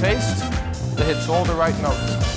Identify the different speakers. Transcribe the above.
Speaker 1: Taste that hits all the right notes.